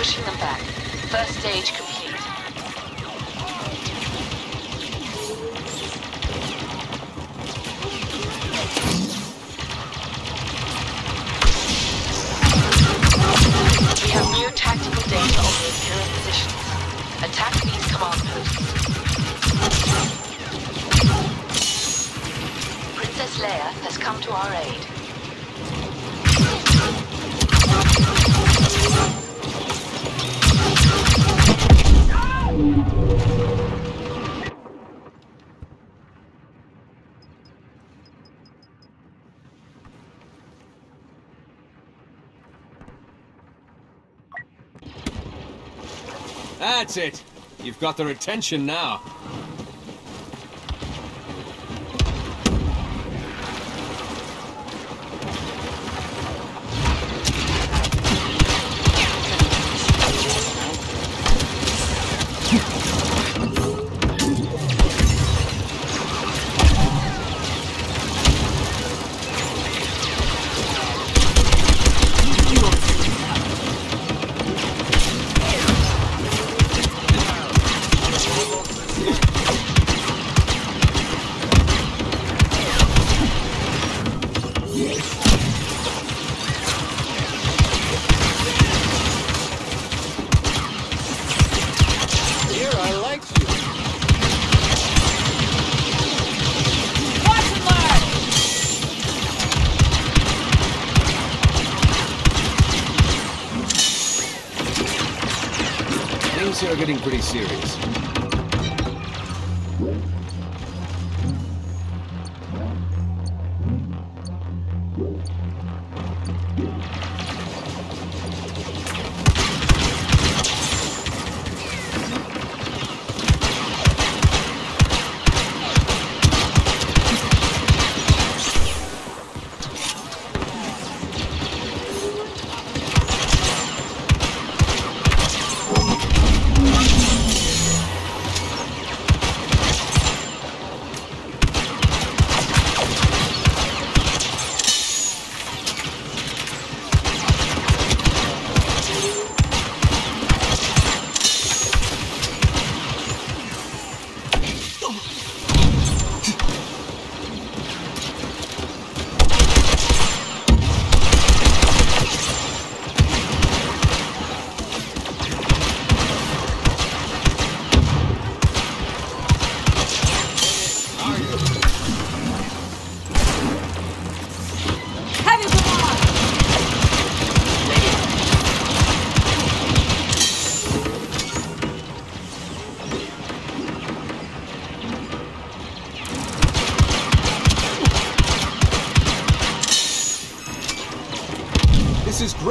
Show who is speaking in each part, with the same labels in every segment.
Speaker 1: pushing them back. First stage complete. We have new tactical data on the Imperial positions. Attack these command posts. Princess Leia has come to our aid.
Speaker 2: That's it. You've got their attention now. Are getting pretty serious.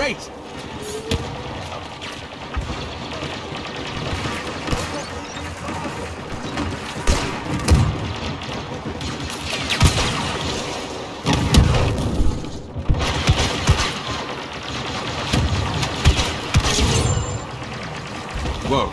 Speaker 2: This. Whoa.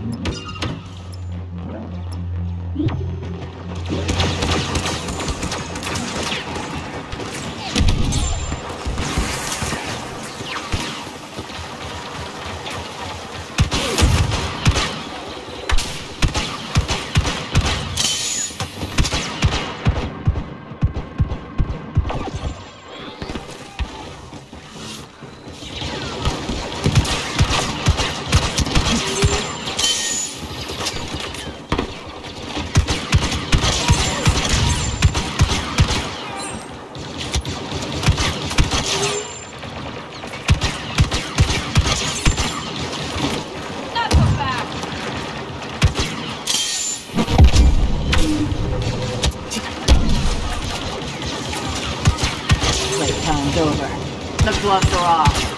Speaker 2: Fast!
Speaker 3: Playtime's over. The gloves are off.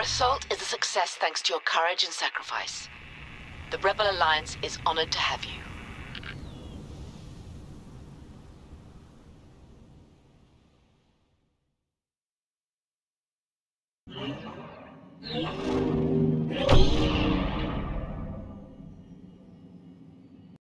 Speaker 1: Assault is a success thanks to your courage and sacrifice. The Rebel Alliance is honored to have you.